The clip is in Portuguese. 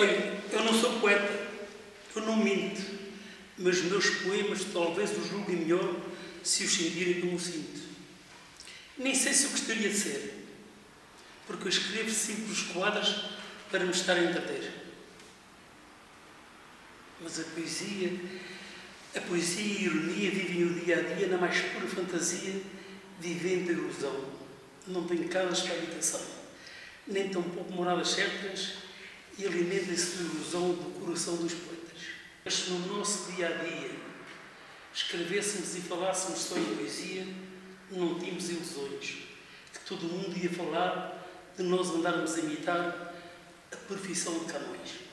Olha, eu não sou poeta, eu não minto, mas meus poemas talvez os julguem melhor se os sentirem como sinto. Nem sei se eu gostaria de ser, porque eu escrevo simples quadros para me estar a entreter. Mas a poesia, a poesia e a ironia vivem o dia a dia na mais pura fantasia, vivendo a ilusão. Não tem casas para habitação, nem tampouco moradas certas, e alimentem-se da ilusão do coração dos poetas. Mas se no nosso dia a dia escrevêssemos e falássemos só em poesia, não tínhamos ilusões, que todo mundo ia falar de nós andarmos a imitar a profissão de Camões.